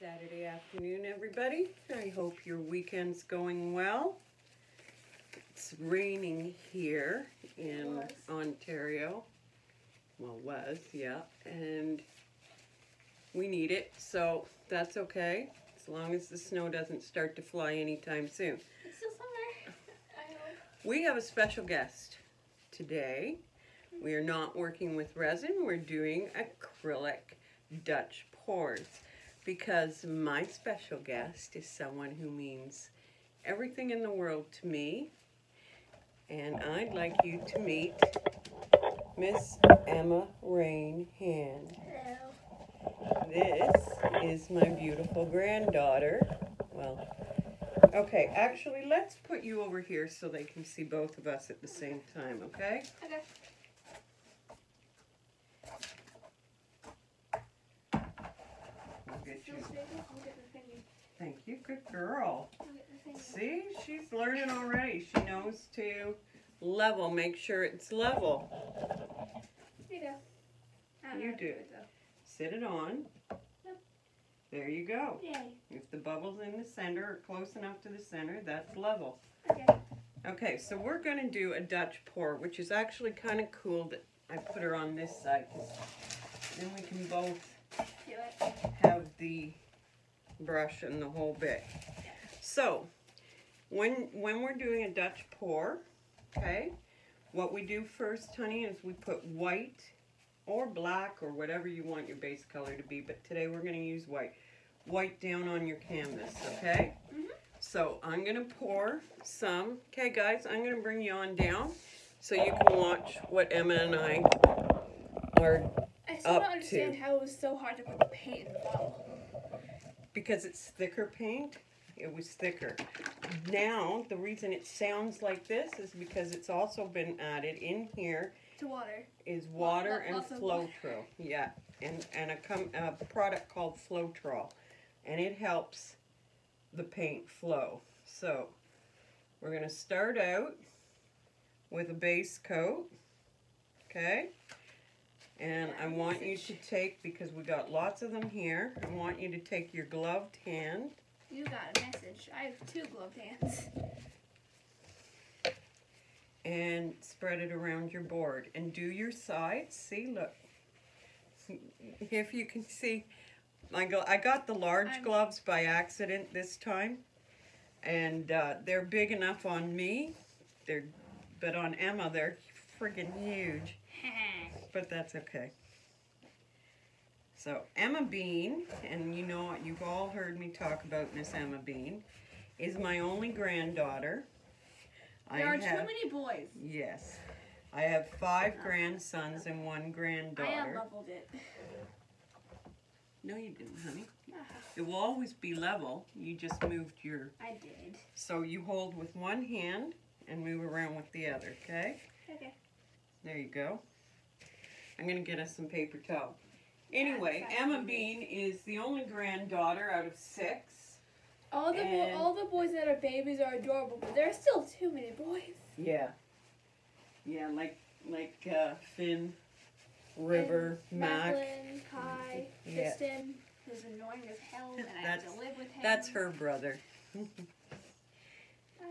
Saturday afternoon, everybody. I hope your weekend's going well. It's raining here in Ontario. Well, was, yeah. And we need it, so that's okay. As long as the snow doesn't start to fly anytime soon. It's still summer. I hope. We have a special guest today. We are not working with resin, we're doing acrylic Dutch pours because my special guest is someone who means everything in the world to me. And I'd like you to meet Miss Emma Rain Hand. Hello. This is my beautiful granddaughter. Well, okay, actually, let's put you over here so they can see both of us at the same time, okay? Okay. We'll get you. Still stable? I'll get the thingy. Thank you, good girl. I'll get the thingy. See, she's learning already. She knows to level, make sure it's level. You don't You do. it. Sit it on. There you go. Yay. If the bubble's in the center or close enough to the center, that's level. Okay. Okay, so we're going to do a Dutch pour, which is actually kind of cool that I put her on this side. then we can both Do it. have the brush and the whole bit. So, when when we're doing a Dutch pour, okay, what we do first, honey, is we put white or black or whatever you want your base color to be, but today we're going to use white. White down on your canvas, okay? Mhm. So, I'm going to pour some. Okay, guys, I'm going to bring you on down so you can watch what Emma and I are I still Up don't understand to. how it was so hard to put the paint in the bottle. Because it's thicker paint it was thicker now the reason it sounds like this is because it's also been added in here To water. is water Lo- and lots of water. Floetrol yeah and and a, com- a product called Floetrol and it helps the paint flow so we're going to start out with a base coat okay and I want you to take, because we got lots of them here, I want you to take your gloved hand You got a message. I have two gloved hands. and spread it around your board. And do your sides. See, look. If you can see, I, go, I got the large I'm- gloves by accident this time. And uh, they're big enough on me, they're, but on Emma, they're friggin' huge. but that's okay. So Emma Bean, and you know what you've all heard me talk about Miss Emma Bean, is my only granddaughter. there are have, too many boys. Yes, I have five grandsons and one granddaughter. I granddaughter. unleveled it. No, you didn't, honey. It will always be level. You just moved your. I did. So you hold with one hand and move around with the other. Okay. Okay. There you go. I'm gonna get us some paper towel. Anyway, Emma. Bean is the only granddaughter out of six. All the And- all the boys that are babies are adorable, but there are still too many boys. Yeah. Yeah, like like uh, Finn, River, And Mac. Kai, Yeah. Tristan, who's annoying as hell, and I have to That's- live with him. That's her brother. I'm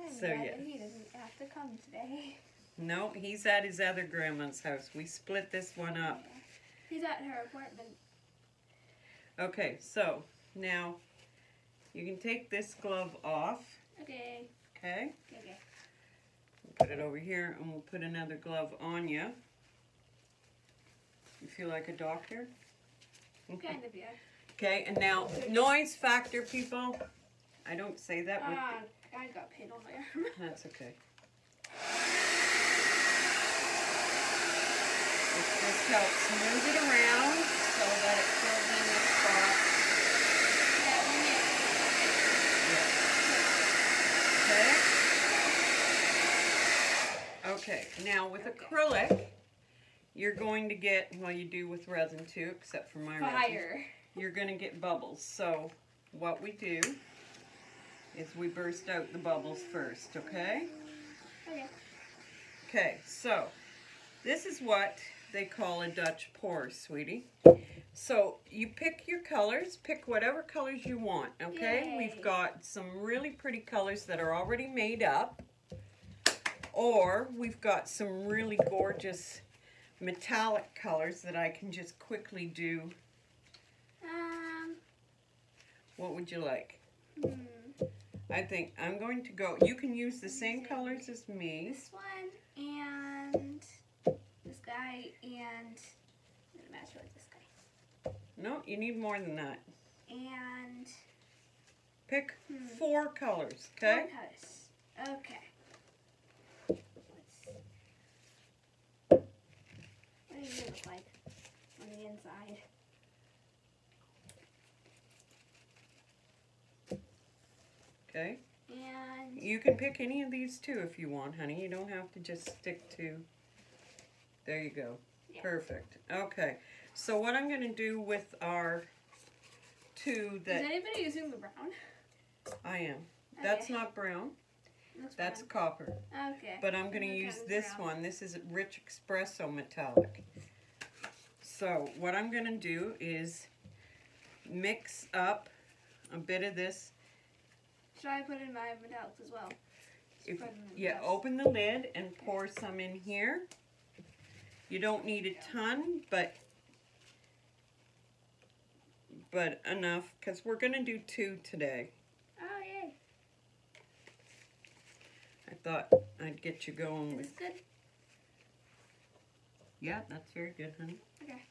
so, glad yeah. that he doesn't have to come today. No, he's at his other grandma's house. We split this one up. He's at her apartment. Okay, so now you can take this glove off. Okay. Okay. Okay. Put it over here, and we'll put another glove on you. You feel like a doctor? Kind of, yeah. Okay, and now noise factor, people. I don't say that with. Ah, I got paint on my arm. That's okay. It just helps move it around so that it fills in the spot. yeah, we need- Okay. Okay, now with acrylic, you're going to get, well, you do with resin too, except for my resin. Fire. You're going to get bubbles. So, what we do is we burst out the bubbles first, okay? Okay. Okay, so this is what they call a Dutch pour, sweetie. So you pick your colors, pick whatever colors you want, okay? Yay. We've got some really pretty colors that are already made up. Or we've got some really gorgeous metallic colors that I can just quickly do. Um. What would you like? Hmm. I think I'm going to go, you can use the same colors as me. This one and this guy and I'm gonna match it with this guy. No, you need more than that. And Pick Hmm. four colors, four okay? colors. Okay. What do you look like on the inside? Okay. And You can pick any of these two if you want, honey. You don't have to just stick to. There you go. Yeah. Perfect. Okay. So what I'm going to do with our two is that anybody using the brown? I am. That's not brown. Looks That's brown. copper. okay. But I'm going to Okay, use brown. this one. This is rich espresso metallic. So what I'm going to do is mix up a bit of this. Should I put in my metallics as well? If, Put in the yeah, dust. open the lid and pour some in here. You don't need a ton, but but enough because we're gonna do two today. Oh yay! I thought I'd get you going with. good? Yeah, that's very good, honey. Okay.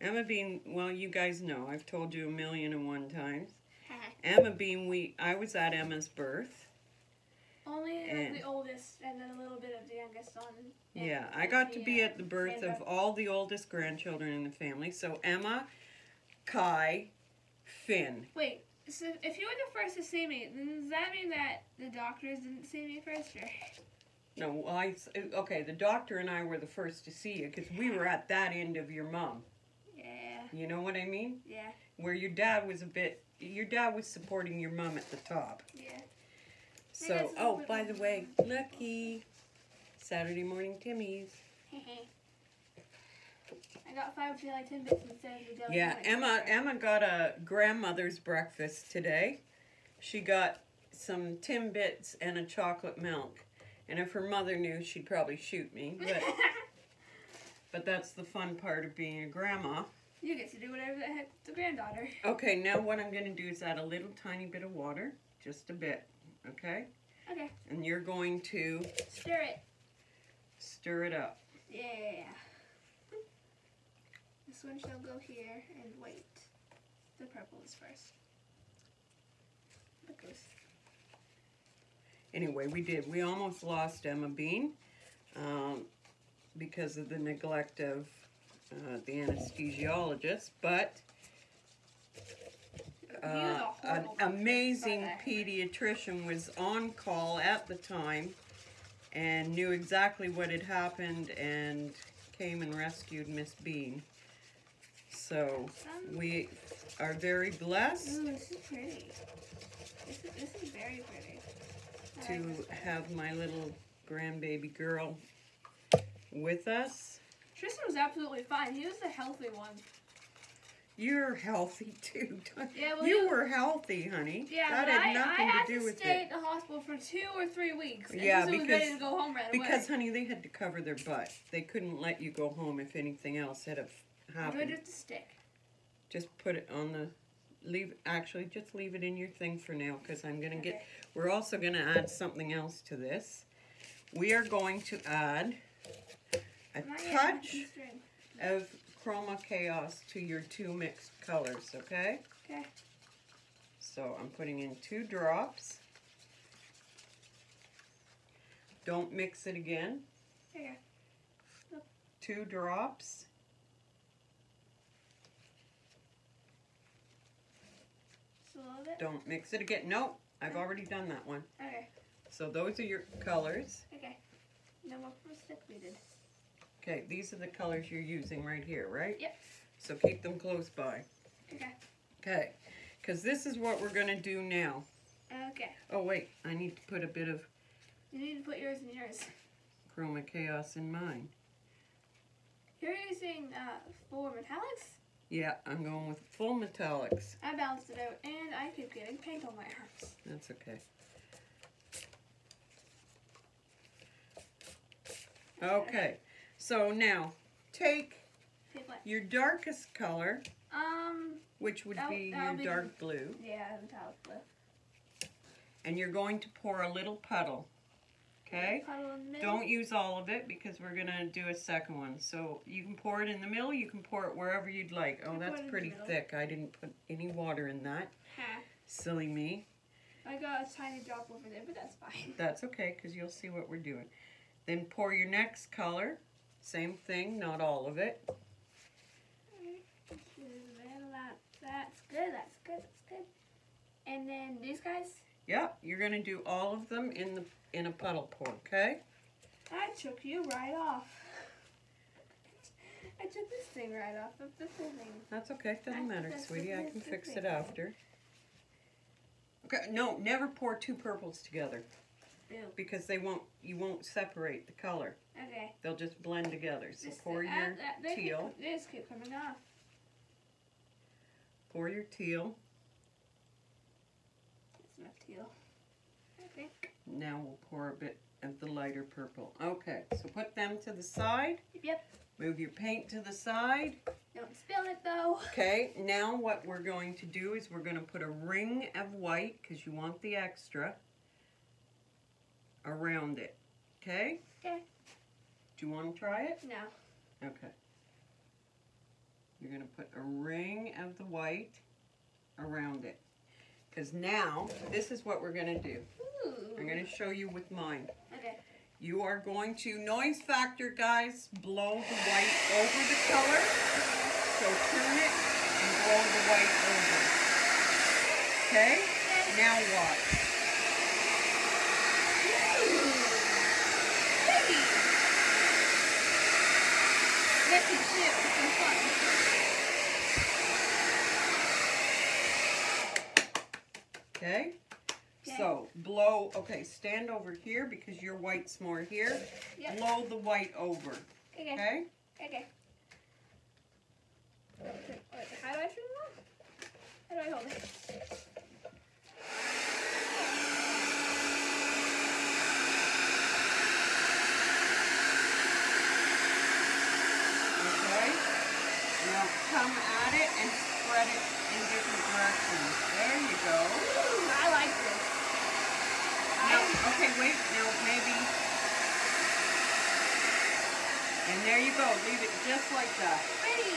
Emma Bean. Well, you guys know I've told you a million and one times. Emma Bean. We I was at Emma's birth. Only like, And- the oldest and then a little bit of the youngest son. Yeah, I got to be uh, at the birth of all the oldest grandchildren in the family. So Emma, Kai, Finn. Wait, so if you were the first to see me, then does that mean that the doctors didn't see me first? Or? No, I okay. The doctor and I were the first to see you because we were at that end of your mom. Yeah, You know what I mean? yeah, Where your dad was a bit. Your dad was supporting your mom at the top. yeah. So, oh, by the way, Lucky, Saturday morning Timmy's. I got five jelly Timbits instead of the jelly Yeah, Emma. Emma got a grandmother's breakfast today. She got some Timbits and a chocolate milk. And if her mother knew, she'd probably shoot me. But but that's the fun part of being a grandma. you get to do whatever the heck the granddaughter. Okay, now what I'm going to do is add a little tiny bit of water, just a bit, okay? Okay, And you're going to stir it. stir it up. Yeah. This one shall go here and wait. The purple is first. Look at this. Anyway, we did. We almost lost Emma Bean um, because of the neglect of uh, the anesthesiologist, but He was a uh, an amazing pediatrician was on call at the time and knew exactly what had happened and came and rescued Miss Bean. So we are very blessed Ooh, this is pretty. This is, this is very pretty. I to like have my little grandbaby girl with us. Tristan was absolutely fine. He was the healthy one. You're healthy too. Yeah, well, you you- were healthy, honey. Yeah, that had I, nothing I had to do to with stay it. at the hospital for two or three weeks. Yeah, because- ready to go home right Because, honey, they had to cover their butt. They couldn't let you go home if anything else had Do it happened. just stick. Just put it on the leave. Actually, just leave it in your thing for now, because I'm gonna get. We're also gonna add something else to this. We are going to add a touch of Chroma Chaos to your two mixed colors. Okay. Okay. So I'm putting in two drops. Don't mix it again. There Two drops. A little bit. Don't mix it again. Nope, I've already done that one. Okay. So those are your colors. Okay. No more from the stick we did. Okay, these are the colors you're using right here, right? Yep. So keep them close by. Okay. Okay, because this is what we're gonna do now. Okay. Oh wait, I need to put a bit of You need to put yours in yours. Chroma Chaos in mine. You're using uh, full metallics? Yeah, I'm going with full metallics. I balanced it out and I keep getting paint on my arms. That's okay. Okay, so now take Take what? your darkest color, Um, which would be your be- dark blue, yeah, metallic blue. and you're going to pour a little puddle. Okay? Puddle in the middle. Don't use all of it because we're gonna do a second one. So you can pour it in the middle, you can pour it wherever you'd like. Oh, that's pour it in the pretty thick. I didn't put any water in that. Ha. Silly me. I got a tiny drop over there, but that's fine. That's okay because you'll see what we're doing. Then pour your next color. Same thing, not all of it. That's good, that's good, that's good. And then these guys, Yep, you're gonna do all of them in the in a puddle pour, okay? I took you right off. I took this thing right off of the thing. That's okay. it Doesn't I- matter, sweetie. I can fix it after. Okay, no, never pour two purples together Ew. because they won't. You won't separate the color. Okay. They'll just blend together. So This- pour your teal. Just keep coming off. Pour your teal. It's enough teal. I think. Now we'll pour a bit of the lighter purple. Okay, so put them to the side. Yep. Move your paint to the side. Don't spill it though. Okay, now what we're going to do is we're going to put a ring of white, because you want the extra, around it. Okay? Okay. Do you want to try it? No. Okay. You're going to put a ring of the white around it. Because now, this is what we're going to do. Ooh. I'm going to show you with mine. Okay. You are going to, noise factor, guys, blow the white over the color. So turn it and blow the white over. Okay? Now watch. Let's do some fun. Okay? Okay. So blow, okay, stand over here because your white's more here. Yep. Blow the white over. Okay. Okay? Okay. Wait, how do I turn it on? How do I hold it? Okay? Now come at it and spread it in different directions. There you go. Ooh, I like this. Now, okay, wait, now maybe. And there you go. Leave it just like that. pretty.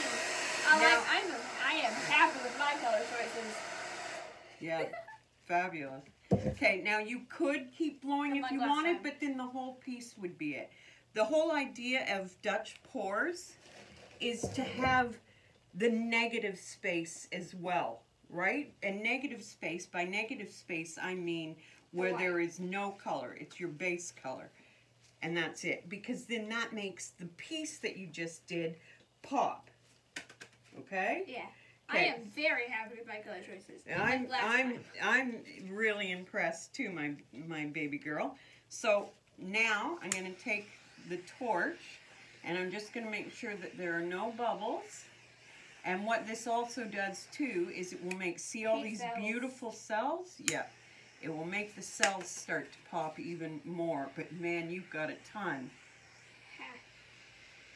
I Now- like. I'm. I am happy with my color choices. Yeah, fabulous. Okay, now you could keep blowing if you wanted, time. but then the whole piece would be it. The whole idea of Dutch pours is to have the negative space as well, right? And negative space, by negative space, I mean where white. there is no color. It's your base color. And that's it. Because then that makes the piece that you just did pop. Okay? Yeah. Okay. I am very happy with my color choices. I'm I'm time. I'm really impressed too, my my baby girl. So now I'm gonna take the torch and I'm just gonna make sure that there are no bubbles. And what this also does too is it will make see all these cells. beautiful cells? Yeah. It will make the cells start to pop even more. But man, you've got a ton.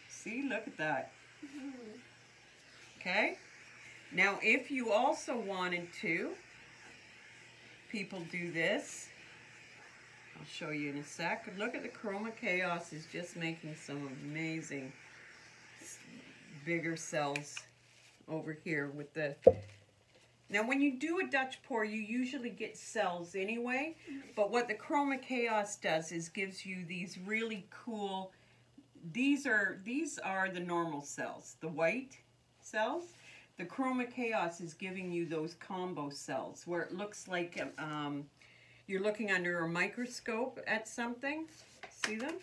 See, look at that. Okay? Now, if you also wanted to, people do this. I'll show you in a sec. Look at the Chroma Chaos is just making some amazing bigger cells over here with the... Now, when you do a Dutch pour, you usually get cells anyway, but what the Chroma Chaos does is gives you these really cool... These are these are the normal cells, the white cells. The Chroma Chaos is giving you those combo cells where it looks like um, you're looking under a microscope at something. See them?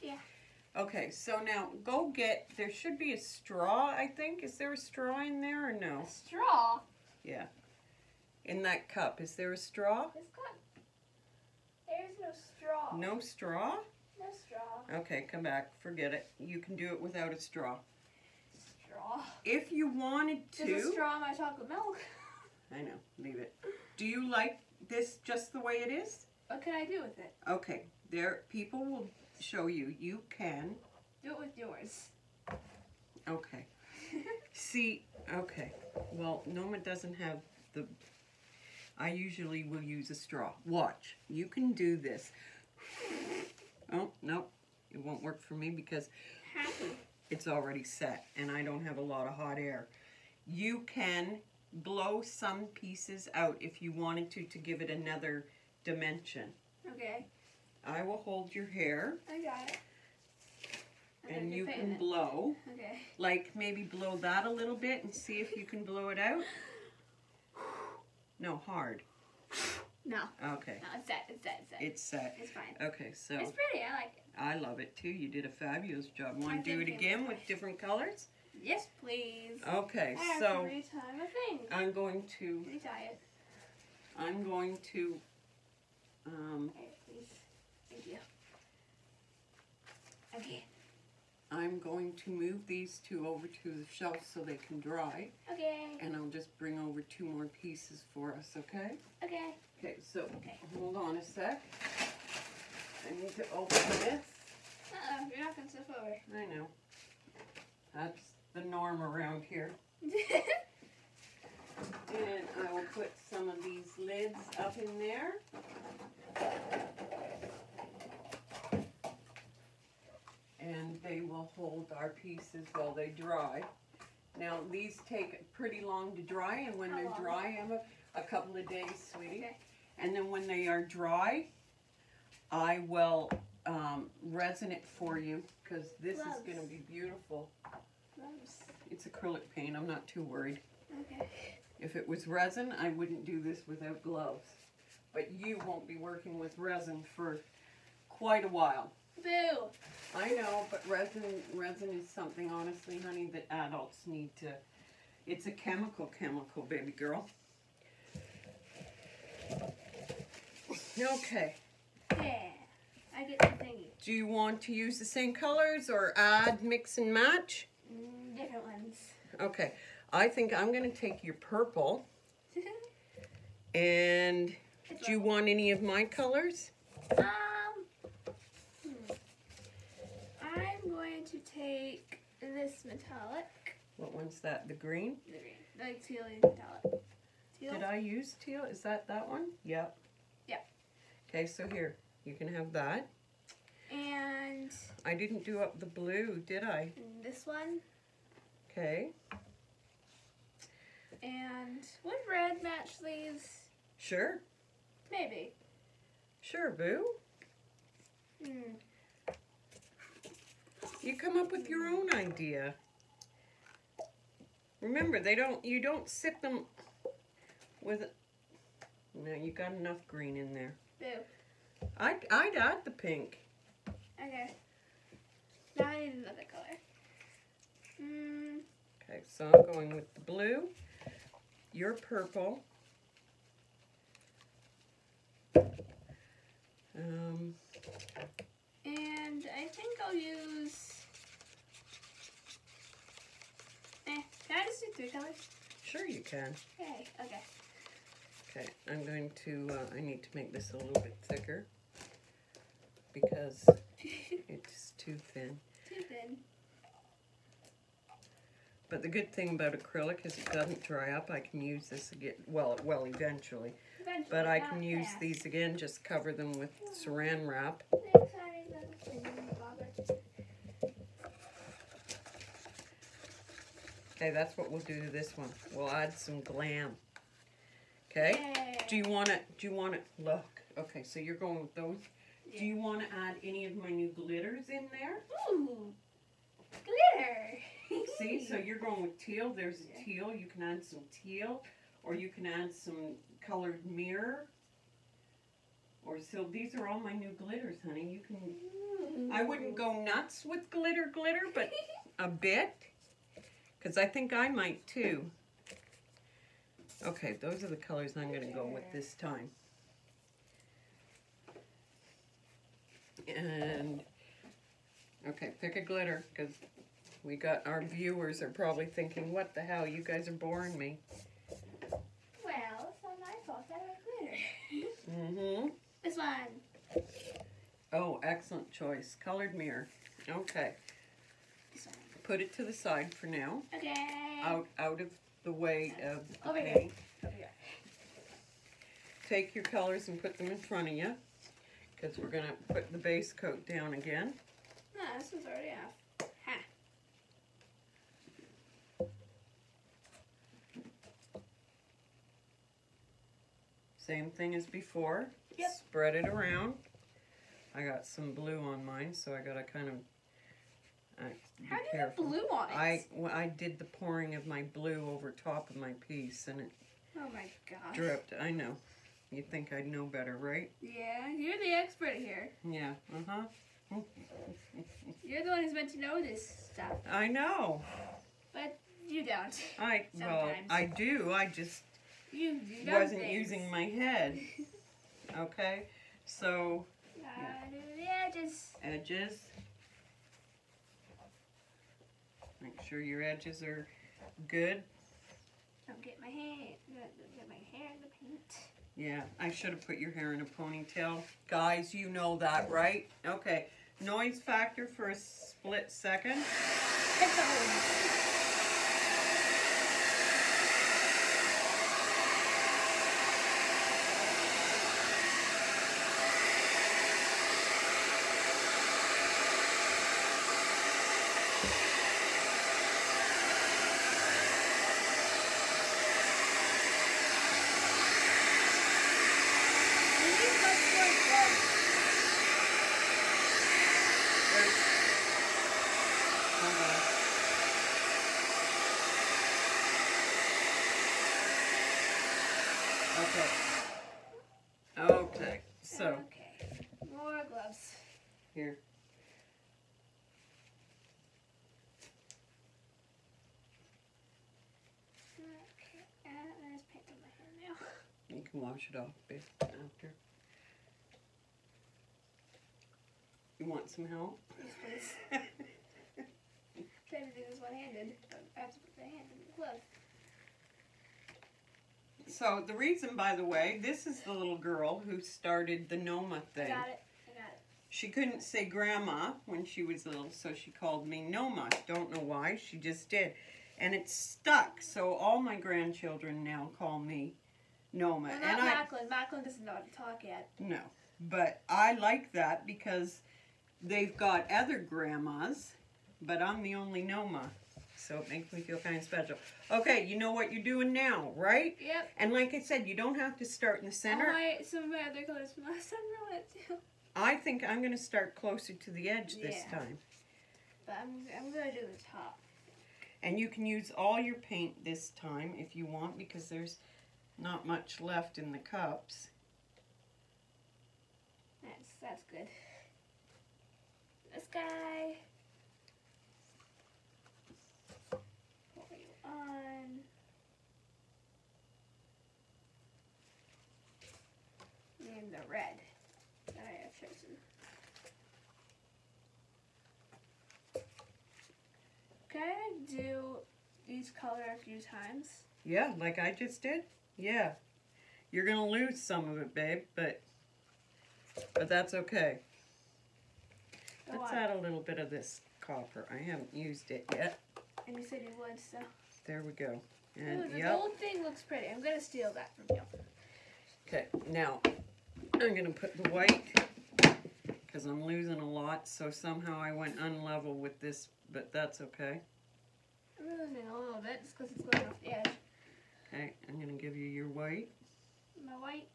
Yeah. Okay, so now go get, there should be a straw, I think. Is there a straw in there or no? A straw. Yeah. In that cup, is there a straw? It's got. There's no straw. No straw? No straw. Okay, come back. Forget it. You can do it without a straw. straw. If you wanted There's a to, straw in my chocolate milk. I know, leave it. Do you like this just the way it is? What can I do with it? Okay, there, people will show you. You can. Do it with yours. Okay. See, okay. Well, Noma doesn't have the. I usually will use a straw. Watch. You can do this. Oh, no. It won't work for me because it's already set and I don't have a lot of hot air. You can blow some pieces out if you wanted to to give it another dimension. Okay. I will hold your hair I got it. I'm and you can it. blow. Okay. Like maybe blow that a little bit and see if you can blow it out. No, hard. No. Okay. No, it's set. It's set. It's set. It's set. It's fine. Okay, so It's pretty. I like it. I love it too. You did a fabulous job. I Want to do it again with different colors? Yes, please. Okay, I so to retie my thing. I'm going to Retie it. I'm going to um, Okay, please. Thank you. Okay. I'm going to move these two over to the shelf so they can dry, Okay. and I'll just bring over two more pieces for us. Okay? Okay. Okay. So Okay. hold on a sec. I need to open this. Uh-oh, you're knocking stuff over. I know. That's the norm around here. And I will put some of these lids up in there. And they will hold our pieces while they dry. Now, these take pretty long to dry, and when How they're long? dry, Emma, a couple of days, sweetie. Okay. And then when they are dry, I will um, resin it for you because this is going to be beautiful. Gloves. It's acrylic paint. I'm not too worried. Okay. If it was resin, I wouldn't do this without gloves. But you won't be working with resin for quite a while. Boo. I know, but resin resin is something honestly, honey, that adults need to it's a chemical chemical, baby girl. Okay. Yeah. I get the thingy. Do you want to use the same colors or add mix and match? Mm, different ones. Okay. I think I'm going to take your purple and do you want any of my colors? Um. Going to take this metallic. What one's that? The green? The green. Like teal metallic. Teal. Did I use teal? Is that that one? Yep. Yep. Okay, so here, you can have that. And I didn't do up the blue, did I? this one. Okay. And would red match these? Sure. Maybe. Sure, boo. Hmm. You come up with your own idea. Remember, they don't. You don't sit them with. No, you got enough green in there. Boo. I'd I'd add the pink. Okay. Now I need another color. Hmm. Okay, so I'm going with the blue. Your purple. Um, And I think I'll use. Eh, can I just do three colors? sure you can. Yay. Okay. Okay, I'm going to. Uh, I need to make this a little bit thicker because it's too thin. Too thin. But the good thing about acrylic is it doesn't dry up. I can use this again. Well, well, eventually. Eventually, But I can use these again. Just cover them with Saran wrap. Okay, that's what we'll do to this one. We'll add some glam. Okay. Yay. Do you want to? Do you want to look? Okay, so you're going with those. Yeah. Do you want to add any of my new glitters in there? Ooh. Glitter. See, so you're going with teal. There's a Yeah. teal. You can add some teal, or you can add some colored mirror. Or so these are all my new glitters, honey. You can. Ooh. I wouldn't go nuts with glitter, glitter, but a bit, because I think I might too. Okay, those are the colors I'm going to go with this time. And okay, pick a glitter because We got our viewers are probably thinking, what the hell, you guys are boring me. Well, it's not my fault. I like glitter. Mm-hmm. this one. Oh, excellent choice. Colored mirror. Okay. Put it to the side for now. Okay. Out out of the way of the Over here. paint. Over here. Take your colors and put them in front of you. Because we're going to put the base coat down again. No, this one's already off. Ha. Same thing as before. Yep. Spread it around. I got some blue on mine, so I gotta kind of. Be How do you get careful. blue on it? I well, I did the pouring of my blue over top of my piece, and it Oh my gosh. dripped. I know. You think I'd know better, right? Yeah, you're the expert here. Yeah. Uh huh. You're the one who's meant to know this stuff, I know. but you don't. I well, I do. I just You, you don't wasn't using my head. Okay. So Gotta the edges. edges. Make sure your edges are good. Don't get my hair. Get my hair in the paint. Yeah, I should have put your hair in a ponytail. Guys, you know that, right? Okay. Noise factor for a split second. Headphones. You need much more gloves. There's- Hold on. Okay. Okay. So Okay. More gloves. here. Okay. And there's paint on my hair now. You can wash it off after. You want some help? Yes, please. Trying to do this one-handed. I have to put the hand in the glove. So the reason, by the way, this is the little girl who started the Noma thing. got it. I got it. She couldn't say grandma when she was little, so she called me Noma. Don't know why, she just did. And it's stuck, so all my grandchildren now call me Noma. Well, and not I Macklin. Macklin doesn't know how to talk yet. no, but I like that because they've got other grandmas, but I'm the only Noma. So it makes me feel kind of special. Okay, you know what you're doing now, right? Yep. And like I said, you don't have to start in the center. My, some of my other colors from last time I went to. I think I'm going to start closer to the edge this Yeah. time. But I'm, I'm going to do the top. And you can use all your paint this time if you want because there's not much left in the cups. That's, that's good. This guy. Pour you on. And the red that I have chosen. Can I do each color a few times? Yeah, like I just did. Yeah. You're going to lose some of it, babe, but but that's okay. Let's add a little bit of this copper. I haven't used it yet. And you said you would, so. There we go. Ooh, the yep. gold thing looks pretty. I'm gonna steal that from you. Okay, now I'm going to put the white because I'm losing a lot, so somehow I went unlevel with this, but that's okay. I'm losing a little bit just because it's going off the edge. Okay, I'm going to give you your white. My white.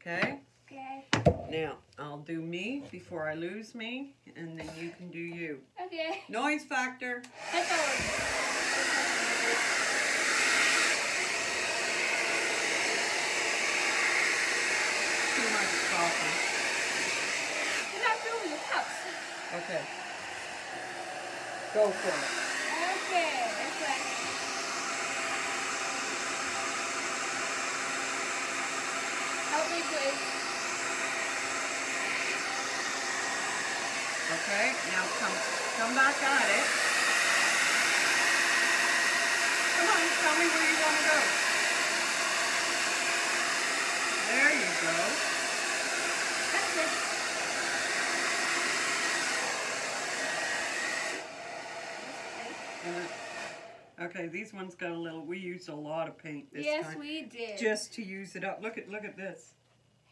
Okay? Okay. Now, I'll do me before I lose me, and then you can do you. Okay. Noise factor. Too much coffee. You're not filling the cups. Okay. Go for it. Okay, now come, come back at it. Come on, tell me where you want to go. There you go. That's it. Okay, these ones got a little, we used a lot of paint this yes, time. Yes, we did. Just to use it up. Look at, look at this.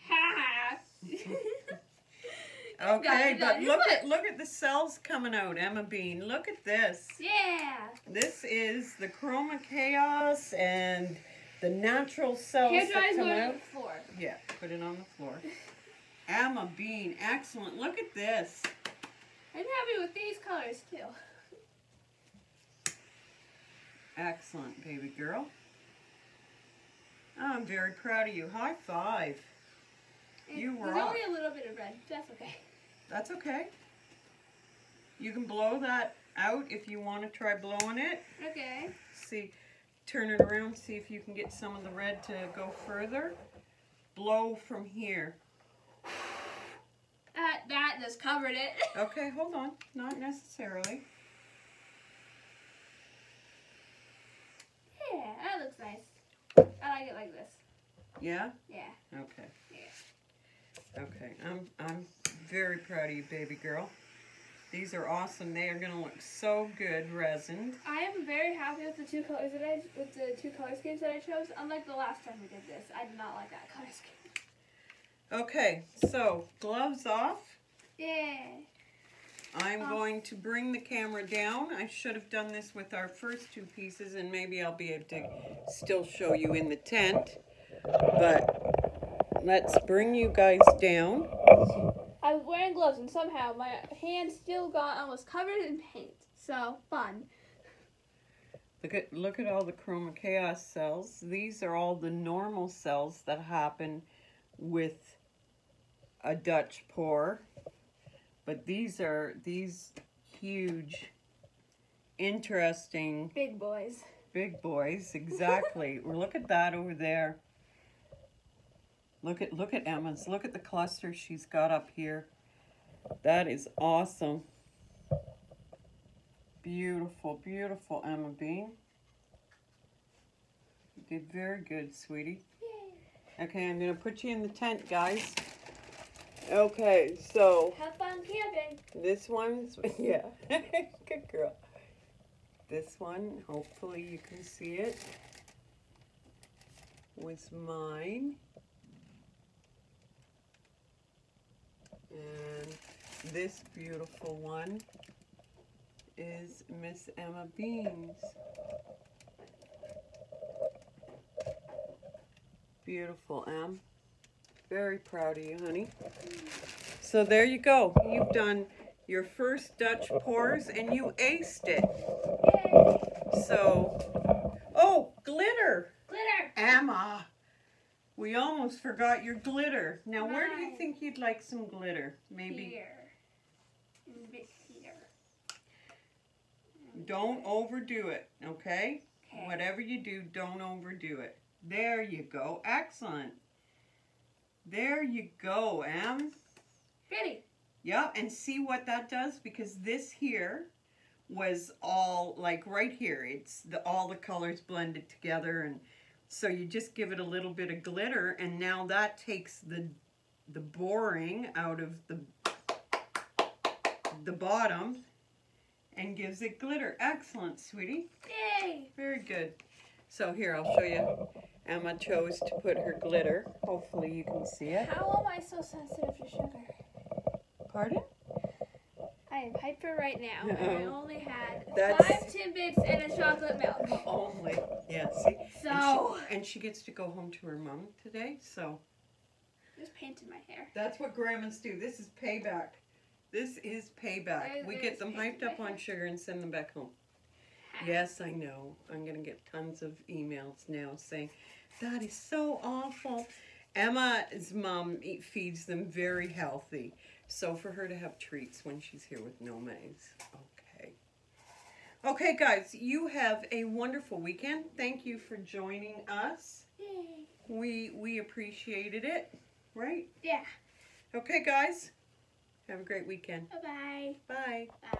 Ha! Oh, okay, got but look at, look at the cells coming out, Emma Bean. Look at this. yeah. This is the Chroma Chaos and the natural cells Hair that come out. on the floor. Yeah, put it on the floor. Emma Bean, excellent. Look at this. I'm happy with these colors too. Excellent, baby girl. Oh, I'm very proud of you. High five. You There's rock. only a little bit of red. That's okay. That's okay. You can blow that out if you want to try blowing it. Okay. See, turn it around, see if you can get some of the red to go further. Blow from here. That that just covered it. Okay, hold on. Not necessarily. yeah, that looks nice. I like it like this. Yeah? Yeah. Okay. Yeah. Okay. I'm I'm very proud of you, baby girl. These are awesome. They are gonna look so good resined. I am very happy with the two colors that I with the two color schemes that I chose. Unlike the last time we did this, I did not like that color scheme. Okay, so gloves off. Yay. I'm going to bring the camera down. I should have done this with our first two pieces, and maybe I'll be able to still show you in the tent. But let's bring you guys down. I was wearing gloves and somehow my hand still got almost covered in paint. So fun. Look at look at all the chroma chaos cells. These are all the normal cells that happen with a Dutch pour. But these are these huge interesting Big boys. big boys. Exactly. look at that over there. Look at look at Emma's. Look at the cluster she's got up here. That is awesome. Beautiful, beautiful Emma Bean. You did very good, sweetie. Yay. Okay, I'm gonna put you in the tent, guys. Okay, so Have fun camping. this one's yeah, good girl. This one, hopefully you can see it, was mine. And this beautiful one is Miss Emma Beans. Beautiful, Em. Very proud of you, honey. So there you go. You've done your first Dutch pours and you aced it. Yay. So, oh, glitter. Glitter. Emma, we almost forgot your glitter. Now, where do you think you'd like some glitter? Maybe Here. And a bit here. don't overdo it, okay? Okay. Whatever you do, don't overdo it. There you go. Excellent. There you go, Em. Pretty. Yep, and see what that does because this here was all like right here. It's the all the colors blended together and so you just give it a little bit of glitter and now that takes the the boring out of the the bottom and gives it glitter. Excellent, sweetie. Yay. Very good. So here, I'll show you. Emma chose to put her glitter. Hopefully you can see it. How am I so sensitive to sugar? Pardon? I am hyper right now. and I only had That's- five Timbits and a chocolate milk. Oh only. Yeah, see? So, And she, and she gets to go home to her mom today, so just painted my hair. that's what grandmas do. This is payback. This is payback. We get them hyped up on sugar and send them back home. Yes, I know. I'm going to get tons of emails now saying, that is so awful. Emma's mom eat, feeds them very healthy. So for her to have treats when she's here with Noma's. Okay. Okay, guys, you have a wonderful weekend. Thank you for joining us. Yay. We we appreciated it, right? Yeah. Okay, guys. Have a great weekend. Bye-bye. Bye. Bye.